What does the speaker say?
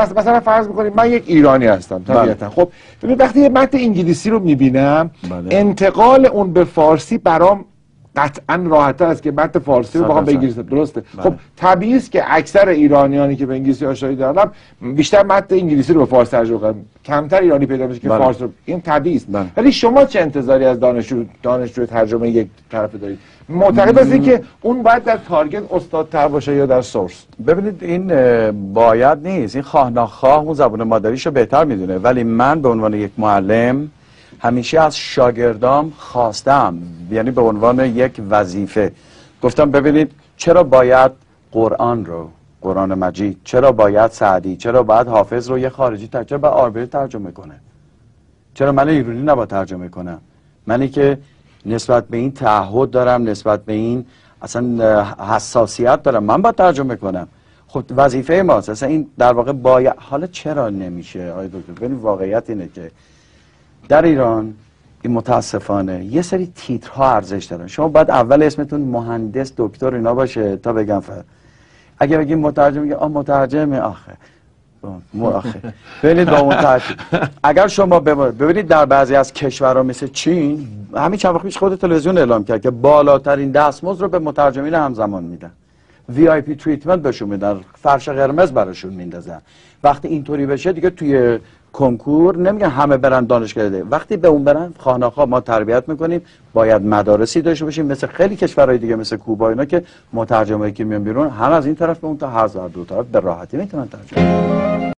پس مثلا فرض می‌کنیم من یک ایرانی هستم طبیعتا خب ببین وقتی یه متن انگلیسی رو می‌بینم بله. انتقال اون به فارسی برام قطعا راحت‌تر است که متن فارسی رو بخوام به. انگلیسی درسته. بله. خب طبیعی است که اکثر ایرانیانی که به انگلیسی آشنایی دارن بیشتر متن انگلیسی رو به فارسی ترجمه کنن کمتر ایرانی پیدا میشه که بله. فارسی رو. این طبیعی است. بله. ولی شما چه انتظاری از دانشجو دانشجو ترجمه یک طرفه دارید؟ معتقد هستید که اون باید در تارگت استادتر باشه یا در سورس؟ ببینید این باید نیست. این خواه ناخواه اون زبان مادریشو بهتر می‌دونه. ولی من به عنوان یک معلم همیشه از شاگردام خواستم یعنی به عنوان یک وظیفه. گفتم ببینید چرا باید قرآن رو قرآن مجید چرا باید سعدی چرا باید حافظ رو یه خارجی ترجمه باید آربری ترجمه کنه؟ چرا من ایرانی نباید ترجمه کنم؟ منی که نسبت به این تعهد دارم نسبت به این اصلا حساسیت دارم. من باید ترجمه کنم. خب وظیفه ماست. اصلا این در واقع باید حالا چرا نمیشه آقای دکتر؟ ببین واقعیت اینه که در ایران این متاسفانه. یه سری تیترها ارزش دارن شما باید اول اسمتون مهندس دکتر اینا باشه تا بگم فر اگه بگیم مترجم میگه آ مترجمه. آخه. آخه. ببینید با ترتیب اگر شما بب- ببینید در بعضی از کشورها مثل چین همین چند وقت پیش خود تلویزیون اعلام کرد که بالاترین دستمزد رو به مترجمین همزمان میدن. VIP treatment بهشون میدن. فرش قرمز براشون میندازن. وقتی اینطوری بشه دیگه توی کنکور نمیگن همه برن دانشگاه ده وقتی به اون برن خانه‌ها ما تربیت می‌کنیم باید مدارسی داشته باشیم مثل خیلی کشورهای دیگه مثل کوبا اینا که مترجمایی که میان بیرون هم از این طرف به اون تا هر دو طرف به راحتی می‌تونن ترجمه.